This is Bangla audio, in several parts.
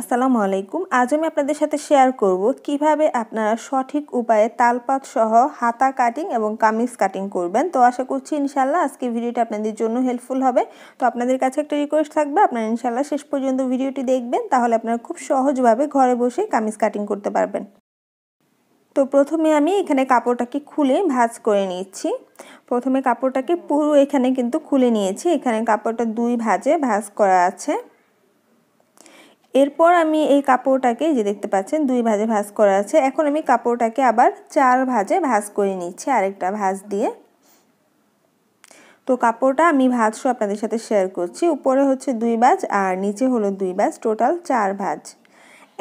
আসসালামু আলাইকুম। আজ আমি আপনাদের সাথে শেয়ার করব কীভাবে আপনারা সঠিক উপায়ে তালপাত সহ হাতা কাটিং এবং কামিজ কাটিং করবেন। তো আশা করছি ইনশাল্লাহ আজকে ভিডিওটি আপনাদের জন্য হেল্পফুল হবে। তো আপনাদের কাছে একটা রিকোয়েস্ট থাকবে, আপনারা ইনশাল্লাহ শেষ পর্যন্ত ভিডিওটি দেখবেন, তাহলে আপনারা খুব সহজভাবে ঘরে বসে কামিজ কাটিং করতে পারবেন। তো প্রথমে আমি এখানে কাপড়টাকে খুলে ভাজ করে নিচ্ছি। প্রথমে কাপড়টাকে পুরো এখানে কিন্তু খুলে নিয়েছি। এখানে কাপড়টা দুই ভাজে ভাজ করা আছে। এরপর আমি এই কাপড়টাকে যে দেখতে পাচ্ছেন, দুই ভাজে ভাজ করা আছে। এখন আমি কাপড়টাকে আবার চার ভাজে ভাজ করে নিচ্ছি আরেকটা ভাজ দিয়ে। তো কাপড়টা আমি ভাজসহ আপনাদের সাথে শেয়ার করছি। উপরে হচ্ছে দুই ভাজ আর নিচে হলো দুই ভাজ টোটাল চার ভাজ।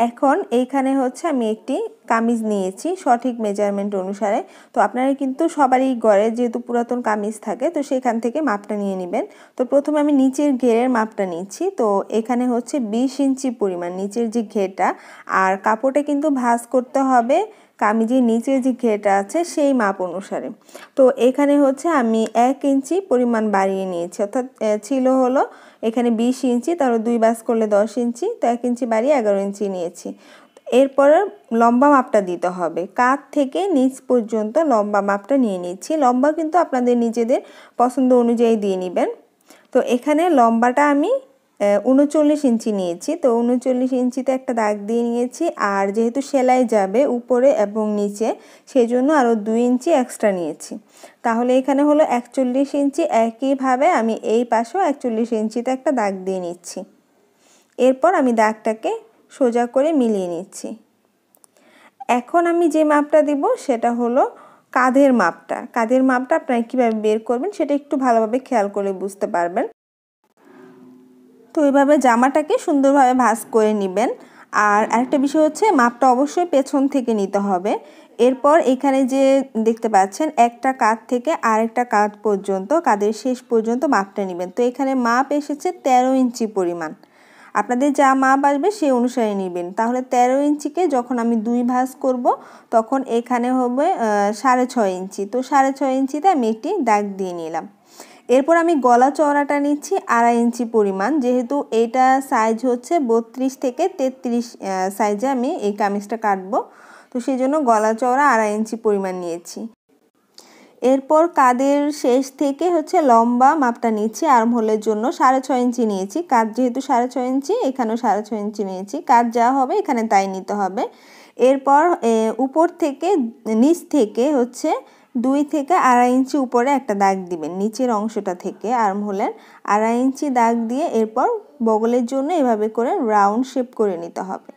এখন এইখানে হচ্ছে আমি একটি কামিজ নিয়েছি সঠিক মেজারমেন্ট অনুসারে। তো আপনারা কিন্তু সবারই ঘরে যেহেতু পুরাতন কামিজ থাকে, তো সেখান থেকে মাপটা নিয়ে নেবেন। তো প্রথমে আমি নিচের ঘেরের মাপটা নিচ্ছি। তো এখানে হচ্ছে বিশ ইঞ্চি পরিমাণ নিচের যে ঘেরটা, আর কাপড়টা কিন্তু ভাজ করতে হবে কামিজের নিচে যে ঘেরটা আছে সেই মাপ অনুসারে। তো এখানে হচ্ছে আমি এক ইঞ্চি পরিমাণ বাড়িয়ে নিয়েছি, অর্থাৎ ছিল হলো এখানে বিশ ইঞ্চি তারও দুই বাস করলে দশ ইঞ্চি, তো এক ইঞ্চি বাড়িয়ে এগারো ইঞ্চি নিয়েছি। এরপর লম্বা মাপটা দিতে হবে। কাত থেকে নিচ পর্যন্ত লম্বা মাপটা নিয়ে নিচ্ছি। লম্বা কিন্তু আপনাদের নিজেদের পছন্দ অনুযায়ী দিয়ে নেবেন। তো এখানে লম্বাটা আমি উনচল্লিশ ইঞ্চি নিয়েছি। তো উনচল্লিশ ইঞ্চিতে একটা দাগ দিয়ে নিয়েছি। আর যেহেতু সেলাই যাবে উপরে এবং নিচে সেই জন্য আরও দুই ইঞ্চি এক্সট্রা নিয়েছি। তাহলে এখানে হলো একচল্লিশ ইঞ্চি। একইভাবে আমি এই পাশেও একচল্লিশ ইঞ্চিতে একটা দাগ দিয়ে নিচ্ছি। এরপর আমি দাগটাকে সোজা করে মিলিয়ে নিচ্ছি। এখন আমি যে মাপটা দিব সেটা হলো কাঁধের মাপটা। কাঁধের মাপটা আপনারা কীভাবে বের করবেন সেটা একটু ভালোভাবে খেয়াল করে বুঝতে পারবেন। তো এইভাবে জামাটাকে সুন্দরভাবে ভাজ করে নেবেন। আর আরেকটা বিষয় হচ্ছে মাপটা অবশ্যই পেছন থেকে নিতে হবে। এরপর এখানে যে দেখতে পাচ্ছেন একটা কাঁধ থেকে আরেকটা কাঁধ পর্যন্ত, কাঁধের শেষ পর্যন্ত মাপটা নেবেন। তো এখানে মাপ এসেছে ১৩ ইঞ্চি পরিমাণ। আপনাদের যা মাপ আসবে সেই অনুসারে নেবেন। তাহলে ১৩ ইঞ্চিকে যখন আমি দুই ভাঁজ করব, তখন এখানে হবে সাড়ে ছয় ইঞ্চি। তো সাড়ে ছয় ইঞ্চিতে আমি একটি দাগ দিয়ে নিলাম। এরপর আমি গলা চওড়াটা নিচ্ছি আড়াই ইঞ্চি পরিমাণ। যেহেতু এটা সাইজ হচ্ছে বত্রিশ থেকে তেত্রিশ সাইজে আমি এই কামিজটা কাটবো। তো সেই জন্য গলা চওড়া আড়াই ইঞ্চি পরিমাণ নিয়েছি। এরপর কাদের শেষ থেকে হচ্ছে লম্বা মাপটা নিচ্ছি আর্মহোলের জন্য সাড়ে ছয় ইঞ্চি নিয়েছি। কাজ যেহেতু সাড়ে ছয় ইঞ্চি, এখানেও সাড়ে ছয় ইঞ্চি নিয়েছি। কাজ যা হবে এখানে তাই নিতে হবে। এরপর উপর থেকে, নিচ থেকে হচ্ছে দুই থেকে আড়াই ইঞ্চি উপরে একটা দাগ দিবেন, নিচের অংশটা থেকে আর্ম হোলের আড়াই ইঞ্চি দাগ দিয়ে এরপর বগলের জন্য এভাবে করে রাউন্ড শেপ করে নিতে হবে।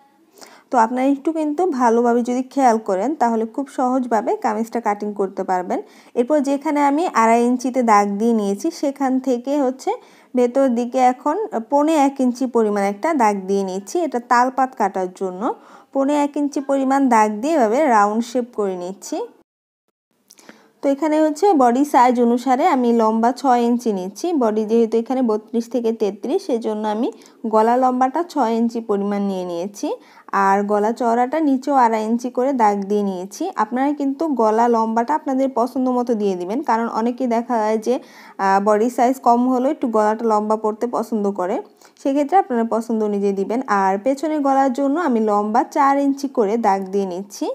তো আপনারা একটু কিন্তু ভালোভাবে যদি খেয়াল করেন, তাহলে খুব সহজভাবে কামিজটা কাটিং করতে পারবেন। এরপর যেখানে আমি আড়াই ইঞ্চিতে দাগ দিয়ে নিয়েছি, সেখান থেকে হচ্ছে ভেতর দিকে এখন পনে এক ইঞ্চি পরিমাণ একটা দাগ দিয়ে নিচ্ছি এটা তালপাত কাটার জন্য। পনে এক ইঞ্চি পরিমাণ দাগ দিয়ে এভাবে রাউন্ড শেপ করে নিচ্ছি। তো এখানে হচ্ছে বডি সাইজ অনুসারে আমি লম্বা ছয় ইঞ্চি নিচ্ছি। বডি যেহেতু এখানে বত্রিশ থেকে তেত্রিশ, সেজন্য আমি গলা লম্বাটা ছয় ইঞ্চি পরিমাণ নিয়ে নিয়েছি। আর গলা চওড়াটা নিচেও আড়াই ইঞ্চি করে দাগ দিয়ে নিয়েছি। আপনারা কিন্তু গলা লম্বাটা আপনাদের পছন্দ মতো দিয়ে দিবেন। কারণ অনেকেই দেখা যায় যে বডি সাইজ কম হলেও একটু গলাটা লম্বা পড়তে পছন্দ করে। সেক্ষেত্রে আপনারা পছন্দ অনুযায়ী দিবেন। আর পেছনের গলার জন্য আমি লম্বা চার ইঞ্চি করে দাগ দিয়ে নিচ্ছি।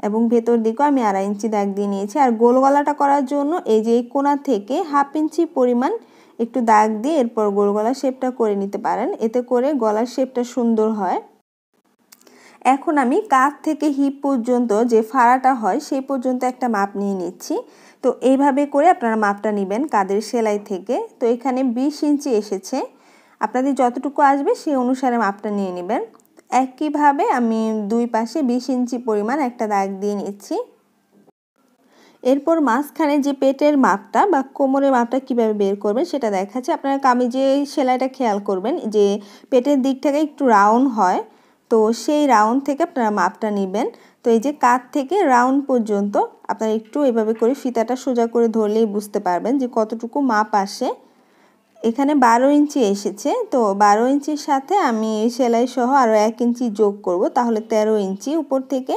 এবং ভেতর দিকেও আমি আড়াই ইঞ্চি দাগ দিয়ে নিয়েছি। আর গোল গলাটা করার জন্য এই যে কোনা থেকে হাফ ইঞ্চি পরিমাণ একটু দাগ দিয়ে এরপর গোল গলার শেপটা করে নিতে পারেন। এতে করে গলার শেপটা সুন্দর হয়। এখন আমি কাঁধ থেকে হিপ পর্যন্ত যে ফাড়াটা হয় সেই পর্যন্ত একটা মাপ নিয়ে নিচ্ছি। তো এইভাবে করে আপনারা মাপটা নেবেন কাদের সেলাই থেকে। তো এখানে বিশ ইঞ্চি এসেছে। আপনাদের যতটুকু আসবে সেই অনুসারে মাপটা নিয়ে নেবেন। একইভাবে আমি দুই পাশে বিশ ইঞ্চি পরিমাণ একটা দাগ দিয়ে নিচ্ছি। এরপর মাঝখানে যে পেটের মাপটা বা কোমরের মাপটা কীভাবে বের করবেন সেটা দেখাচ্ছে। আপনারা কামিজে সেলাইটা খেয়াল করবেন যে পেটের দিকটাকে একটু রাউন্ড হয়। তো সেই রাউন্ড থেকে আপনারা মাপটা নেবেন। তো এই যে কাত থেকে রাউন্ড পর্যন্ত আপনারা একটু এভাবে করে ফিতাটা সোজা করে ধরলেই বুঝতে পারবেন যে কতটুকু মাপ আসে। এখানে বারো ইঞ্চি এসেছে, তো বারো ইঞ্চির সাথে আমি সেলাই সহ আরও এক ইঞ্চি যোগ করব, তাহলে ১৩ ইঞ্চি। উপর থেকে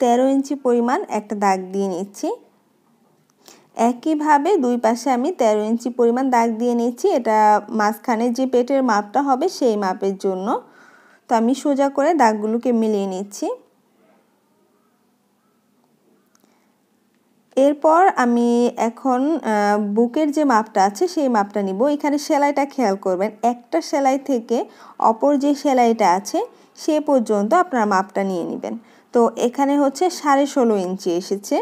১৩ ইঞ্চি পরিমাণ একটা দাগ দিয়ে নিচ্ছি। একইভাবে দুই পাশে আমি ১৩ ইঞ্চি পরিমাণ দাগ দিয়ে নিচ্ছি। এটা মাঝখানে যে পেটের মাপটা হবে সেই মাপের জন্য। তো আমি সোজা করে দাগগুলোকে মিলিয়ে নিচ্ছি। এরপর আমি এখন বুকের যে মাপটা আছে সেই মাপটা নিব। এখানে সেলাইটা খেয়াল করবেন, একটা সেলাই থেকে অপর যে সেলাইটা আছে সে পর্যন্ত আপনার মাপটা নিয়ে নেবেন। তো এখানে হচ্ছে সাড়ে ষোলো ইঞ্চি এসেছে,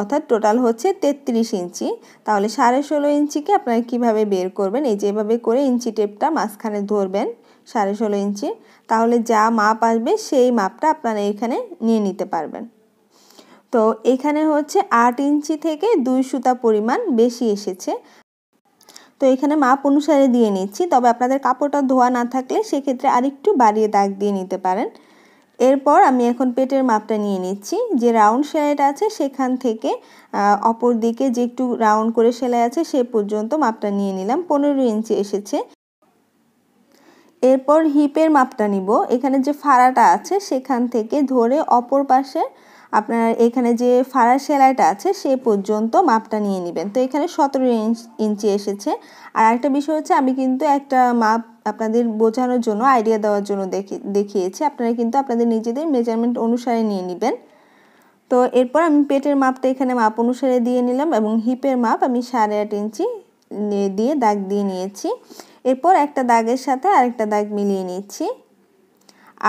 অর্থাৎ টোটাল হচ্ছে তেত্রিশ ইঞ্চি। তাহলে সাড়ে ষোলো ইঞ্চিকে আপনারা কীভাবে বের করবেন? এই যেভাবে করে ইঞ্চি টেপটা মাঝখানে ধরবেন। সাড়ে ষোলো ইঞ্চি, তাহলে যা মাপ আসবে সেই মাপটা আপনারা এখানে নিয়ে নিতে পারবেন। তো এখানে হচ্ছে আট ইঞ্চি থেকে দুই সুতা পরিমাণ বেশি এসেছে। তো এখানে মাপ অনুসারে দিয়ে নিচ্ছি, তবে আপনাদের কাপড়টা ধোয়া না থাকলে সেক্ষেত্রে আরেকটু বাড়িয়ে দাগ দিয়ে নিতে পারেন। এরপর আমি এখন পেটের মাপটা নিয়ে নিচ্ছি, যে রাউন্ড সেলাইটা আছে সেখান থেকে অপর দিকে যে একটু রাউন্ড করে সেলাই আছে সে পর্যন্ত মাপটা নিয়ে নিলাম, পনেরো ইঞ্চি এসেছে। এরপর হিপের মাপটা নিব। এখানে যে ফাড়াটা আছে, সেখান থেকে ধরে অপর পাশে আপনার এখানে যে ফাড়া সেলাইটা আছে, সে পর্যন্ত মাপটা নিয়ে নেবেন। তো এখানে সতেরো ইঞ্চি এসেছে। আর একটা বিষয় হচ্ছে, আমি কিন্তু একটা মাপ আপনাদের বোঝানোর জন্য, আইডিয়া দেওয়ার জন্য দেখি, দেখিয়েছি। আপনারা কিন্তু আপনাদের নিজেদের মেজারমেন্ট অনুসারে নিয়ে নেবেন। তো এরপর আমি পেটের মাপটা এখানে মাপ অনুসারে দিয়ে নিলাম এবং হিপের মাপ আমি সাড়ে আট ইঞ্চি দিয়ে দাগ দিয়ে নিয়েছি। এরপর একটা দাগের সাথে আরেকটা দাগ মিলিয়ে নিচ্ছি।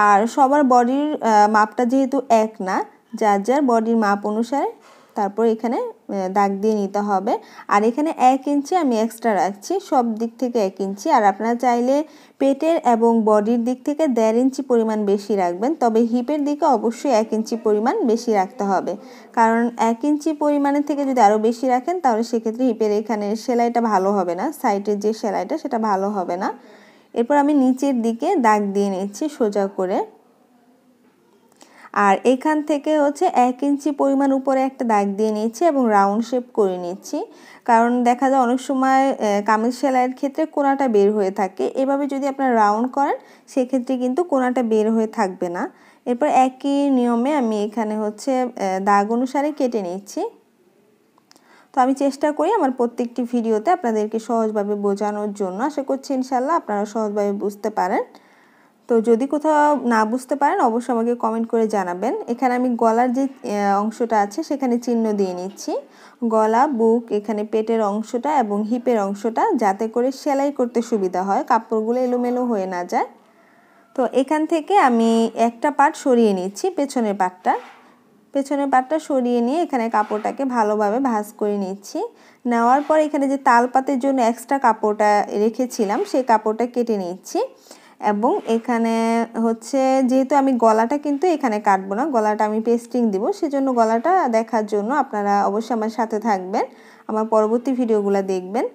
আর সবার বডির মাপটা যেহেতু এক না, যার যার বডির মাপ অনুসারে তারপর এখানে দাগ দিয়ে নিতে হবে। আর এখানে এক ইঞ্চি আমি এক্সট্রা রাখছি, সব দিক থেকে এক ইঞ্চি। আর আপনারা চাইলে পেটের এবং বডির দিক থেকে দেড় ইঞ্চি পরিমাণ বেশি রাখবেন, তবে হিপের দিকে অবশ্যই এক ইঞ্চি পরিমাণ বেশি রাখতে হবে। কারণ এক ইঞ্চি পরিমাণের থেকে যদি আরও বেশি রাখেন, তাহলে সেক্ষেত্রে হিপের এখানে সেলাইটা ভালো হবে না সাইডের যে সেলাইটা সেটা ভালো হবে না। এরপর আমি নিচের দিকে দাগ দিয়ে নিচ্ছি সোজা করে। আর এখান থেকে হচ্ছে এক ইঞ্চি পরিমাণ উপরে একটা দাগ দিয়ে নিচ্ছি এবং রাউন্ড শেপ করে নিচ্ছি। কারণ দেখা যায় অনেক সময় কামিজ সেলাইয়ের ক্ষেত্রে কোনাটা বের হয়ে থাকে। এভাবে যদি আপনারা রাউন্ড করেন, সেক্ষেত্রে কিন্তু কোনাটা বের হয়ে থাকবে না। এরপর একই নিয়মে আমি এখানে হচ্ছে দাগ অনুসারে কেটে নিচ্ছি। তো আমি চেষ্টা করি আমার প্রত্যেকটি ভিডিওতে আপনাদেরকে সহজভাবে বোঝানোর জন্য। আশা করছি ইনশাল্লাহ আপনারা সহজভাবে বুঝতে পারেন। তো যদি কোথাও না বুঝতে পারেন, অবশ্যই আমাকে কমেন্ট করে জানাবেন। এখানে আমি গলার যে অংশটা আছে, সেখানে চিহ্ন দিয়ে নিচ্ছি। গলা, বুক, এখানে পেটের অংশটা এবং হিপের অংশটা, যাতে করে সেলাই করতে সুবিধা হয়, কাপড়গুলো এলোমেলো হয়ে না যায়। তো এখান থেকে আমি একটা পার্ট সরিয়ে নিচ্ছি, পেছনের পাটটা পেছনের পাটটা সরিয়ে নিয়ে এখানে কাপড়টাকে ভালোভাবে ভাঁজ করে নিচ্ছি। নেওয়ার পর এখানে যে তালপাতের জন্য এক্সট্রা কাপড়টা রেখেছিলাম, সেই কাপড়টা কেটে নিচ্ছি। এবং এখানে হচ্ছে যেহেতু আমি গলাটা কিন্তু এখানে কাটবো না, গলাটা আমি পেস্টিং দিব, সেজন্য গলাটা দেখার জন্য আপনারা অবশ্যই আমার সাথে থাকবেন, আমার পরবর্তী ভিডিওগুলো দেখবেন।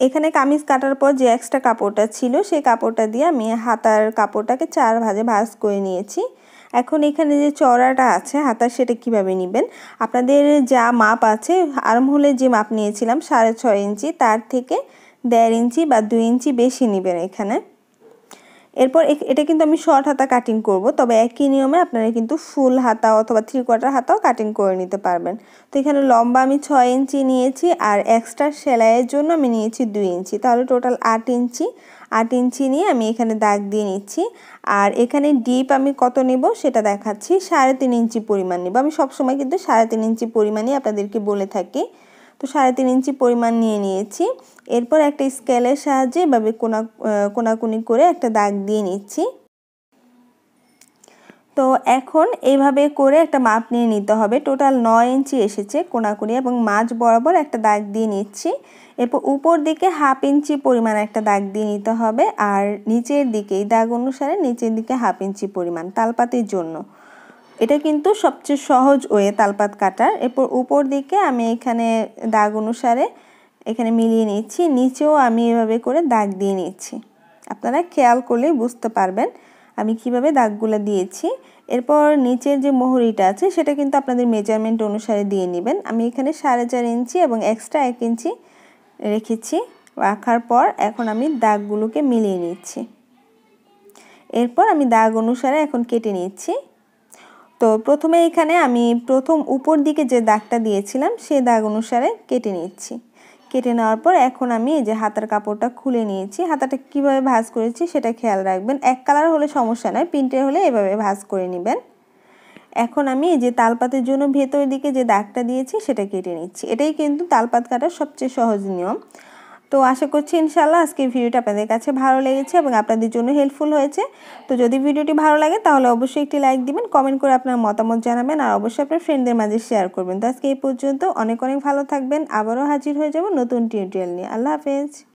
এখানে কামিজ কাটার পর যে এক্সট্রা কাপড়টা ছিল, সেই কাপড়টা দিয়ে আমি হাতার কাপড়টাকে চার ভাজে ভাজ করে নিয়েছি। এখন এখানে যে চড়াটা আছে, হাতার সেটা কীভাবে নেবেন? আপনাদের যা মাপ আছে আরম হলে যে মাপ নিয়েছিলাম সাড়ে ছয় ইঞ্চি, তার থেকে দেড় ইঞ্চি বা দুই ইঞ্চি বেশি নেবেন এখানে। এরপর এটা কিন্তু আমি শর্ট হাতা কাটিং করব, তবে একই নিয়মে আপনারা কিন্তু ফুল হাতা অথবা থ্রি কোয়ার্টার হাতাও কাটিং করে নিতে পারবেন। তো এখানে লম্বা আমি ছয় ইঞ্চি নিয়েছি আর এক্সট্রা সেলাইয়ের জন্য আমি নিয়েছি দুই ইঞ্চি। তাহলে টোটাল আট ইঞ্চি। আট ইঞ্চি নিয়ে আমি এখানে দাগ দিয়ে নিচ্ছি। আর এখানে ডিপ আমি কত নেব সেটা দেখাচ্ছি। সাড়ে তিন ইঞ্চি পরিমাণ নেব। আমি সবসময় কিন্তু সাড়ে তিন ইঞ্চি পরিমাণই আপনাদেরকে বলে থাকি। তো সাড়ে তিন ইঞ্চি পরিমাণ নিয়ে নিয়েছি। এরপর একটা স্কেলের সাহায্যে এভাবে কোনা কোনাকুনি করে একটা দাগ দিয়ে নিচ্ছি। তো এখন এইভাবে করে একটা মাপ নিয়ে নিতে হবে। টোটাল নয় ইঞ্চি এসেছে কোনাকুনি এবং মাঝ বরাবর একটা দাগ দিয়ে নিচ্ছি। এরপর উপর দিকে হাফ ইঞ্চি পরিমাণ একটা দাগ দিয়ে নিতে হবে। আর নিচের দিকে, এই দাগ অনুসারে নিচের দিকে হাফ ইঞ্চি পরিমাণ, তালপাতির জন্য। এটা কিন্তু সবচেয়ে সহজ ওয়ে তালপাত কাটার। এরপর উপর দিকে আমি এখানে দাগ অনুসারে এখানে মিলিয়ে নিচ্ছি, নিচেও আমি এভাবে করে দাগ দিয়ে নিচ্ছি। আপনারা খেয়াল করলেই বুঝতে পারবেন আমি কীভাবে দাগগুলো দিয়েছি। এরপর নিচের যে মোহরিটা আছে সেটা কিন্তু আপনাদের মেজারমেন্ট অনুসারে দিয়ে নেবেন। আমি এখানে সাড়ে চার ইঞ্চি এবং এক্সট্রা এক ইঞ্চি রেখেছি, রাখার পর এখন আমি দাগগুলোকে মিলিয়ে নিচ্ছি। এরপর আমি দাগ অনুসারে এখন কেটে নিচ্ছি। তো প্রথমে এখানে আমি প্রথম উপর দিকে যে দাগটা দিয়েছিলাম সেই দাগ অনুসারে কেটে নিচ্ছি। কেটে নেওয়ার পর এখন আমি এই যে হাতার কাপড়টা খুলে নিয়েছি। হাতাটা কীভাবে ভাজ করেছি সেটা খেয়াল রাখবেন। এক কালার হলে সমস্যা নয় প্রিন্টের হলে এভাবে ভাজ করে নেবেন। এখন আমি এই যে তালপাতের জন্য ভেতর দিকে যে দাগটা দিয়েছি সেটা কেটে নিচ্ছি। এটাই কিন্তু তালপাত কাটার সবচেয়ে সহজ নিয়ম। তো আশা করছি ইনশাল্লাহ আজকের ভিডিওটা আপনাদের কাছে ভালো লেগেছে এবং আপনাদের জন্য হেল্পফুল হয়েছে। তো যদি ভিডিওটি ভালো লাগে তাহলে অবশ্যই একটি লাইক দিবেন কমেন্ট করে আপনার মতামত জানাবেন আর অবশ্যই আপনার ফ্রেন্ডদের মাঝে শেয়ার করবেন। তো আজকে এই পর্যন্ত অনেক অনেক ভালো থাকবেন, আবারও হাজির হয়ে যাব নতুন টিউটোরিয়াল নিয়ে। আল্লাহ হাফেজ।